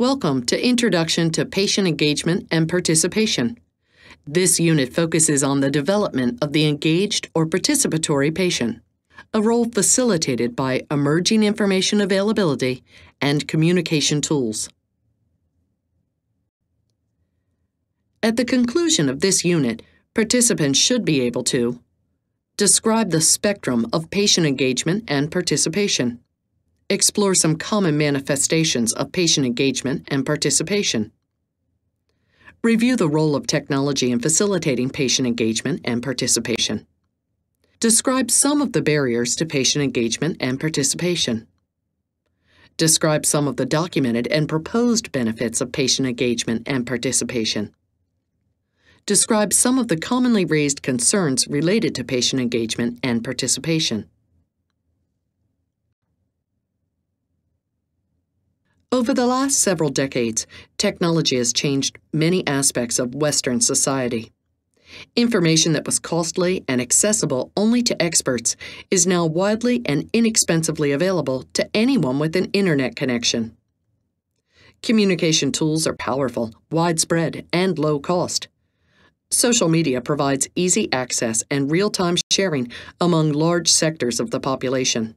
Welcome to Introduction to Patient Engagement and Participation. This unit focuses on the development of the engaged or participatory patient, a role facilitated by emerging information availability and communication tools. At the conclusion of this unit, participants should be able to describe the spectrum of patient engagement and participation explore some common manifestations of patient engagement and participation. Review the role of technology in facilitating patient engagement and participation. Describe some of the barriers to patient engagement and participation. Describe some of the documented and proposed benefits of patient engagement and participation. Describe some of the commonly raised concerns related to patient engagement and participation. Over the last several decades, technology has changed many aspects of Western society. Information that was costly and accessible only to experts is now widely and inexpensively available to anyone with an internet connection. Communication tools are powerful, widespread, and low cost. Social media provides easy access and real time sharing among large sectors of the population.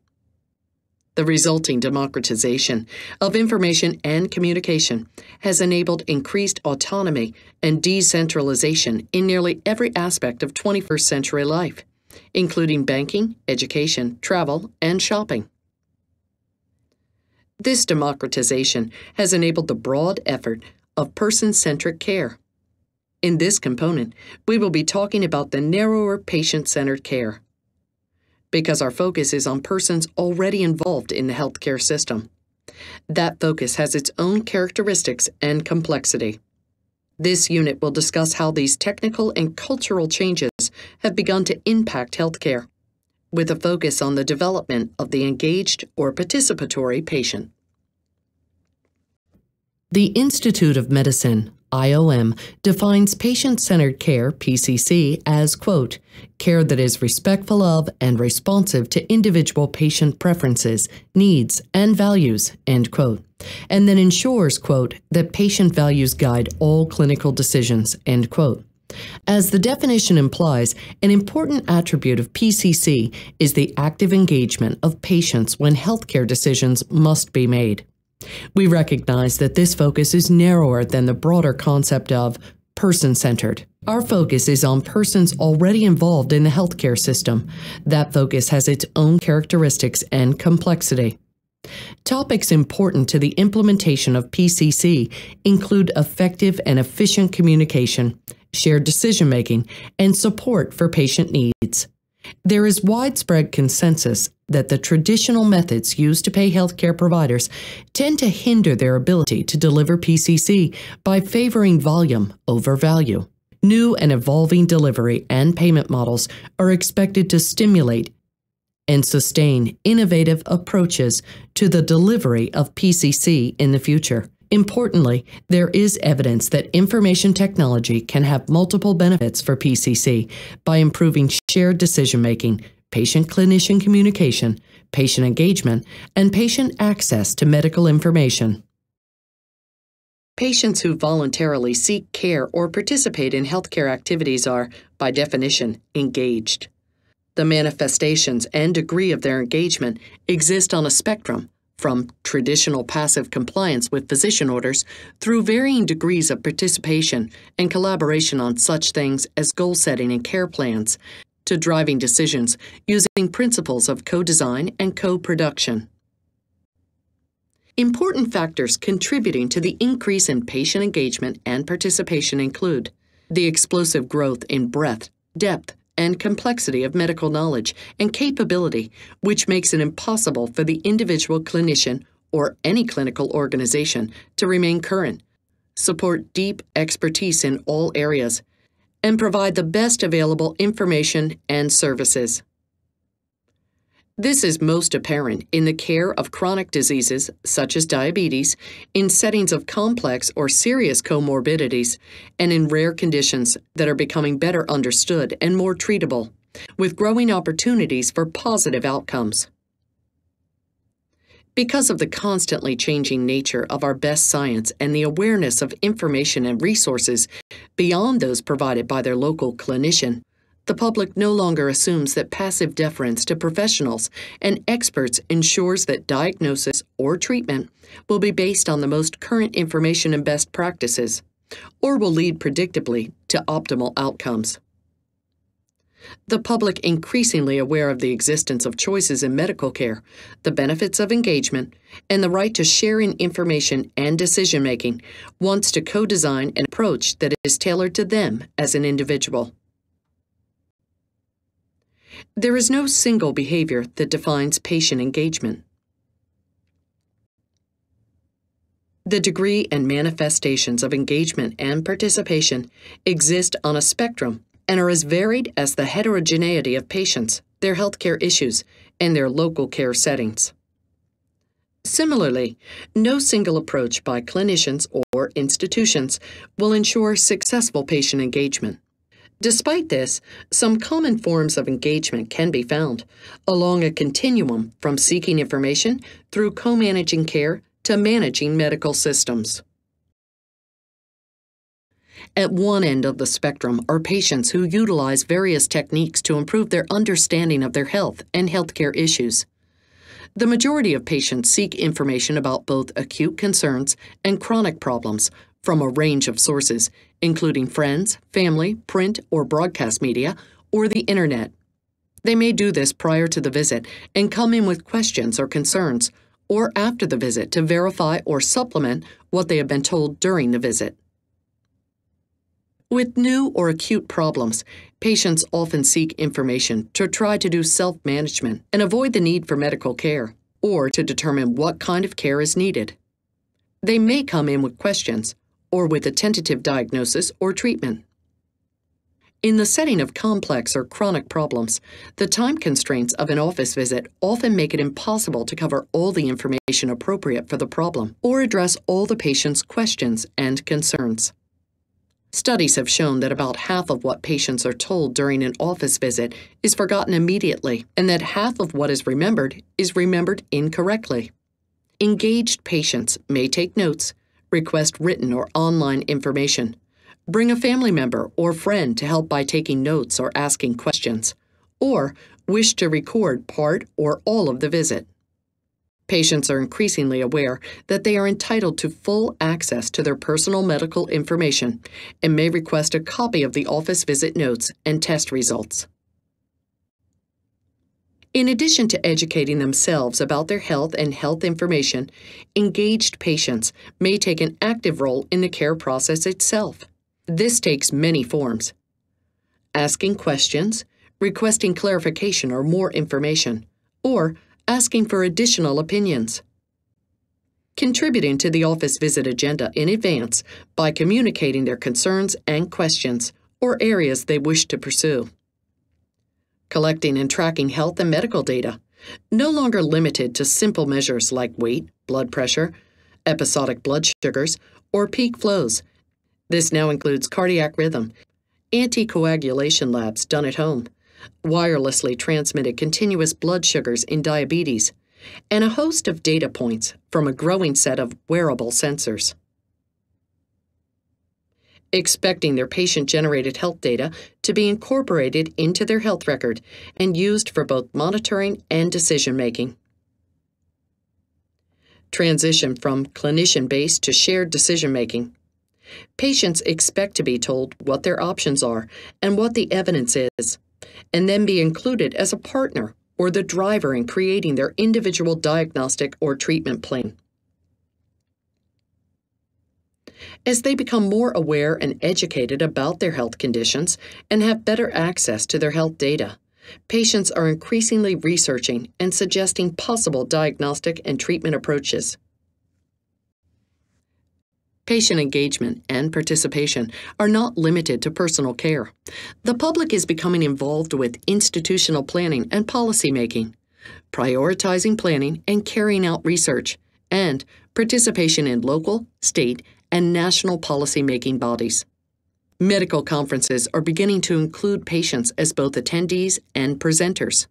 The resulting democratization of information and communication has enabled increased autonomy and decentralization in nearly every aspect of 21st century life, including banking, education, travel, and shopping. This democratization has enabled the broad effort of person centric care. In this component, we will be talking about the narrower patient centered care because our focus is on persons already involved in the healthcare system. That focus has its own characteristics and complexity. This unit will discuss how these technical and cultural changes have begun to impact healthcare, with a focus on the development of the engaged or participatory patient. The Institute of Medicine IOM defines patient centered care, PCC, as, quote, care that is respectful of and responsive to individual patient preferences, needs, and values, end quote, and then ensures, quote, that patient values guide all clinical decisions, end quote. As the definition implies, an important attribute of PCC is the active engagement of patients when healthcare decisions must be made. We recognize that this focus is narrower than the broader concept of person centered. Our focus is on persons already involved in the healthcare system. That focus has its own characteristics and complexity. Topics important to the implementation of PCC include effective and efficient communication, shared decision making, and support for patient needs. There is widespread consensus that the traditional methods used to pay healthcare providers tend to hinder their ability to deliver PCC by favoring volume over value. New and evolving delivery and payment models are expected to stimulate and sustain innovative approaches to the delivery of PCC in the future. Importantly, there is evidence that information technology can have multiple benefits for PCC by improving shared decision making, patient clinician communication, patient engagement, and patient access to medical information. Patients who voluntarily seek care or participate in healthcare activities are, by definition, engaged. The manifestations and degree of their engagement exist on a spectrum from traditional passive compliance with physician orders through varying degrees of participation and collaboration on such things as goal setting and care plans, to driving decisions using principles of co design and co production. Important factors contributing to the increase in patient engagement and participation include the explosive growth in breadth, depth, and complexity of medical knowledge and capability, which makes it impossible for the individual clinician or any clinical organization to remain current, support deep expertise in all areas, and provide the best available information and services. This is most apparent in the care of chronic diseases such as diabetes, in settings of complex or serious comorbidities, and in rare conditions that are becoming better understood and more treatable, with growing opportunities for positive outcomes. Because of the constantly changing nature of our best science and the awareness of information and resources beyond those provided by their local clinician, the public no longer assumes that passive deference to professionals and experts ensures that diagnosis or treatment will be based on the most current information and best practices, or will lead predictably to optimal outcomes. The public, increasingly aware of the existence of choices in medical care, the benefits of engagement, and the right to sharing information and decision making, wants to co design an approach that is tailored to them as an individual. There is no single behavior that defines patient engagement. The degree and manifestations of engagement and participation exist on a spectrum and are as varied as the heterogeneity of patients, their healthcare issues, and their local care settings. Similarly, no single approach by clinicians or institutions will ensure successful patient engagement. Despite this, some common forms of engagement can be found along a continuum from seeking information through co managing care to managing medical systems. At one end of the spectrum are patients who utilize various techniques to improve their understanding of their health and healthcare issues. The majority of patients seek information about both acute concerns and chronic problems from a range of sources, including friends, family, print or broadcast media, or the internet. They may do this prior to the visit and come in with questions or concerns, or after the visit to verify or supplement what they have been told during the visit. With new or acute problems, patients often seek information to try to do self management and avoid the need for medical care, or to determine what kind of care is needed. They may come in with questions, or with a tentative diagnosis or treatment. In the setting of complex or chronic problems, the time constraints of an office visit often make it impossible to cover all the information appropriate for the problem or address all the patient's questions and concerns. Studies have shown that about half of what patients are told during an office visit is forgotten immediately, and that half of what is remembered is remembered incorrectly. Engaged patients may take notes, request written or online information, bring a family member or friend to help by taking notes or asking questions, or wish to record part or all of the visit. Patients are increasingly aware that they are entitled to full access to their personal medical information and may request a copy of the office visit notes and test results. In addition to educating themselves about their health and health information, engaged patients may take an active role in the care process itself. This takes many forms asking questions, requesting clarification or more information, or asking for additional opinions. Contributing to the office visit agenda in advance by communicating their concerns and questions or areas they wish to pursue. Collecting and tracking health and medical data, no longer limited to simple measures like weight, blood pressure, episodic blood sugars, or peak flows. This now includes cardiac rhythm, anticoagulation labs done at home, wirelessly transmitted continuous blood sugars in diabetes, and a host of data points from a growing set of wearable sensors. Expecting their patient generated health data to be incorporated into their health record and used for both monitoring and decision making. Transition from clinician based to shared decision making. Patients expect to be told what their options are and what the evidence is and then be included as a partner or the driver in creating their individual diagnostic or treatment plan. As they become more aware and educated about their health conditions and have better access to their health data, patients are increasingly researching and suggesting possible diagnostic and treatment approaches. Patient engagement and participation are not limited to personal care. The public is becoming involved with institutional planning and policymaking, prioritizing planning and carrying out research, and participation in local, state, and national policymaking bodies. Medical conferences are beginning to include patients as both attendees and presenters.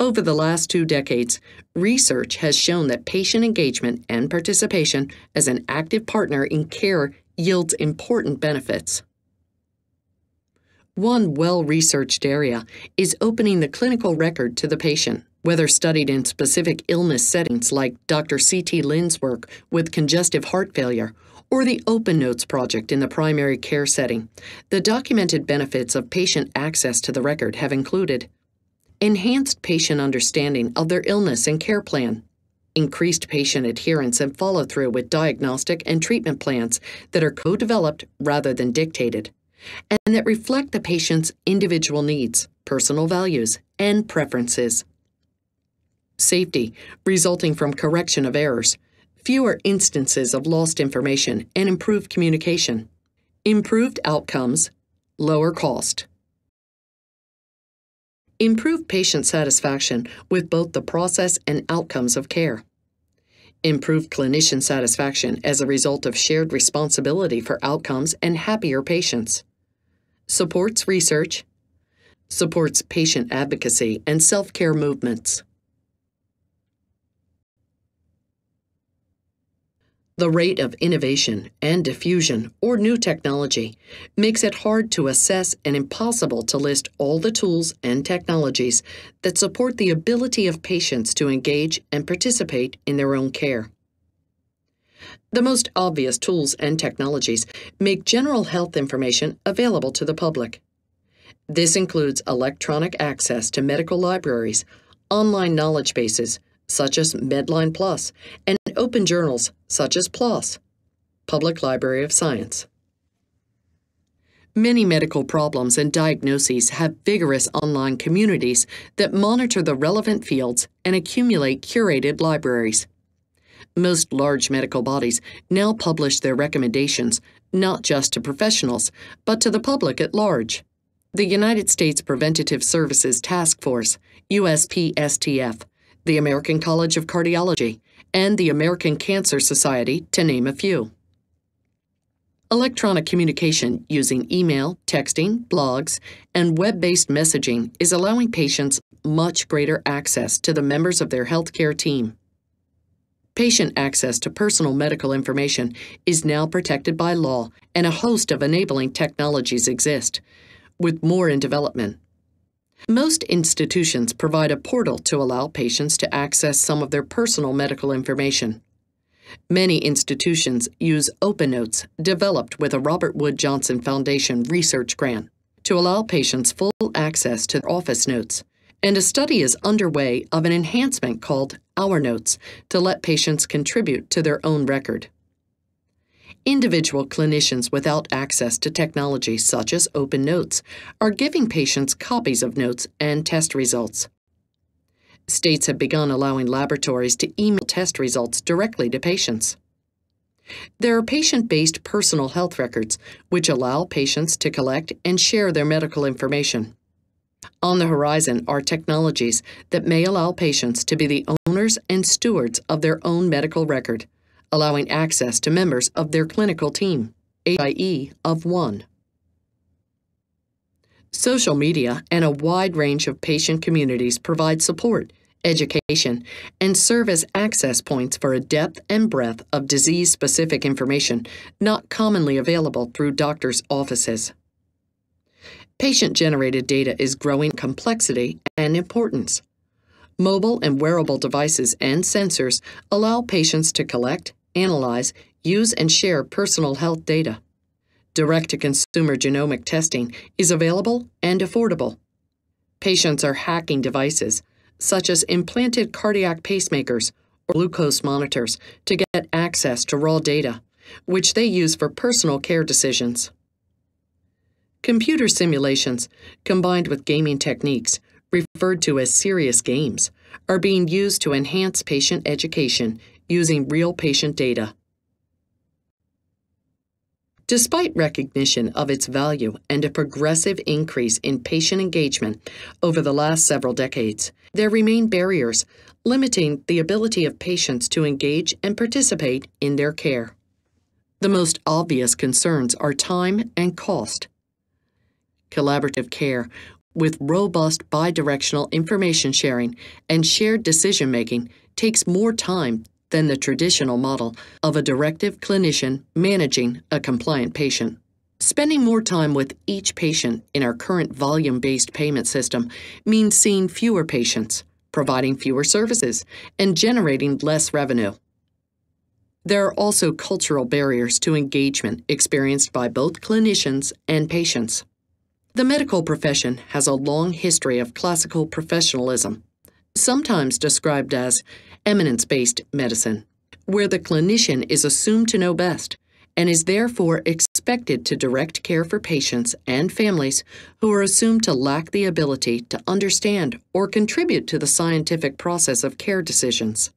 Over the last two decades, research has shown that patient engagement and participation as an active partner in care yields important benefits. One well researched area is opening the clinical record to the patient, whether studied in specific illness settings like Dr. C.T. Lin's work with congestive heart failure or the Open Notes project in the primary care setting. The documented benefits of patient access to the record have included enhanced patient understanding of their illness and care plan, increased patient adherence and follow through with diagnostic and treatment plans that are co developed rather than dictated, and that reflect the patient's individual needs, personal values, and preferences. Safety, resulting from correction of errors, fewer instances of lost information, and improved communication. Improved outcomes, lower cost. Improve patient satisfaction with both the process and outcomes of care. Improve clinician satisfaction as a result of shared responsibility for outcomes and happier patients. Supports research. Supports patient advocacy and self care movements. The rate of innovation and diffusion, or new technology, makes it hard to assess and impossible to list all the tools and technologies that support the ability of patients to engage and participate in their own care. The most obvious tools and technologies make general health information available to the public. This includes electronic access to medical libraries, online knowledge bases, such as Medline Plus, and open journals such as PLOS, Public Library of Science. Many medical problems and diagnoses have vigorous online communities that monitor the relevant fields and accumulate curated libraries. Most large medical bodies now publish their recommendations not just to professionals, but to the public at large. The United States Preventative Services Task Force, USPSTF, the American College of Cardiology, and the American Cancer Society, to name a few. Electronic communication using email, texting, blogs, and web based messaging is allowing patients much greater access to the members of their healthcare team. Patient access to personal medical information is now protected by law, and a host of enabling technologies exist, with more in development. Most institutions provide a portal to allow patients to access some of their personal medical information. Many institutions use Open Notes, developed with a Robert Wood Johnson Foundation research grant, to allow patients full access to office notes. And a study is underway of an enhancement called Our Notes to let patients contribute to their own record. Individual clinicians without access to technology such as Open Notes are giving patients copies of notes and test results. States have begun allowing laboratories to email test results directly to patients. There are patient based personal health records, which allow patients to collect and share their medical information. On the horizon are technologies that may allow patients to be the owners and stewards of their own medical record allowing access to members of their clinical team, AIE of one. Social media and a wide range of patient communities provide support, education, and serve as access points for a depth and breadth of disease specific information not commonly available through doctors' offices. Patient generated data is growing complexity and importance. Mobile and wearable devices and sensors allow patients to collect, analyze, use, and share personal health data. Direct to consumer genomic testing is available and affordable. Patients are hacking devices, such as implanted cardiac pacemakers or glucose monitors, to get access to raw data, which they use for personal care decisions. Computer simulations, combined with gaming techniques, referred to as serious games, are being used to enhance patient education using real patient data. Despite recognition of its value and a progressive increase in patient engagement over the last several decades, there remain barriers limiting the ability of patients to engage and participate in their care. The most obvious concerns are time and cost. Collaborative care, with robust bidirectional information sharing and shared decision making takes more time than the traditional model of a directive clinician managing a compliant patient. Spending more time with each patient in our current volume based payment system means seeing fewer patients, providing fewer services, and generating less revenue. There are also cultural barriers to engagement experienced by both clinicians and patients. The medical profession has a long history of classical professionalism, sometimes described as eminence based medicine, where the clinician is assumed to know best and is therefore expected to direct care for patients and families who are assumed to lack the ability to understand or contribute to the scientific process of care decisions.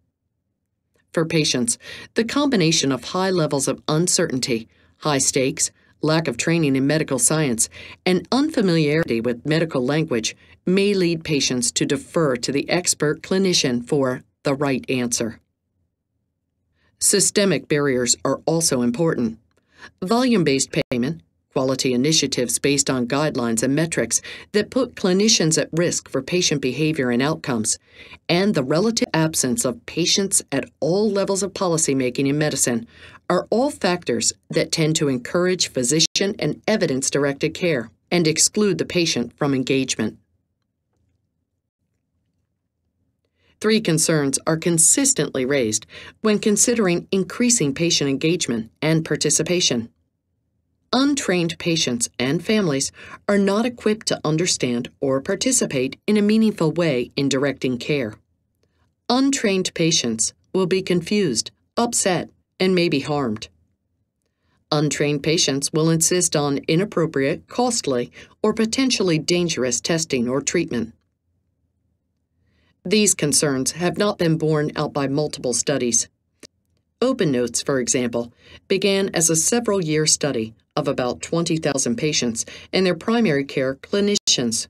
For patients, the combination of high levels of uncertainty, high stakes, lack of training in medical science, and unfamiliarity with medical language may lead patients to defer to the expert clinician for the right answer. Systemic barriers are also important. Volume based payment, quality initiatives based on guidelines and metrics that put clinicians at risk for patient behavior and outcomes, and the relative absence of patients at all levels of policymaking in medicine are all factors that tend to encourage physician and evidence directed care and exclude the patient from engagement. Three concerns are consistently raised when considering increasing patient engagement and participation. Untrained patients and families are not equipped to understand or participate in a meaningful way in directing care. Untrained patients will be confused, upset, and may be harmed. Untrained patients will insist on inappropriate, costly, or potentially dangerous testing or treatment. These concerns have not been borne out by multiple studies. Open Notes, for example, began as a several year study of about 20,000 patients and their primary care clinicians.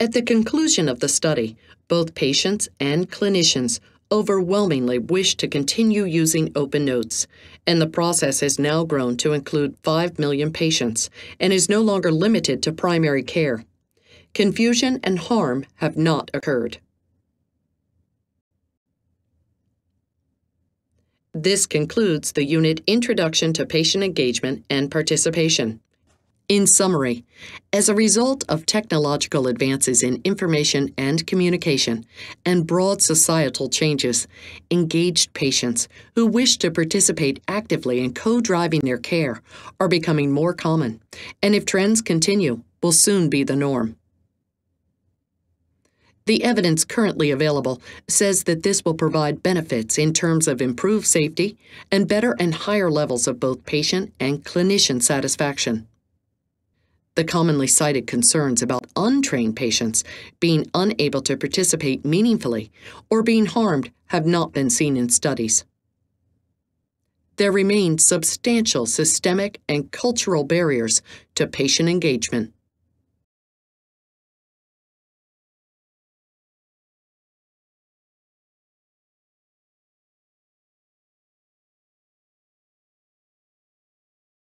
At the conclusion of the study, both patients and clinicians overwhelmingly wish to continue using Open Notes, and the process has now grown to include 5 million patients and is no longer limited to primary care. Confusion and harm have not occurred. This concludes the unit Introduction to Patient Engagement and Participation. In summary, as a result of technological advances in information and communication and broad societal changes, engaged patients who wish to participate actively in co driving their care are becoming more common, and if trends continue, will soon be the norm. The evidence currently available says that this will provide benefits in terms of improved safety and better and higher levels of both patient and clinician satisfaction. The commonly cited concerns about untrained patients being unable to participate meaningfully or being harmed have not been seen in studies. There remain substantial systemic and cultural barriers to patient engagement.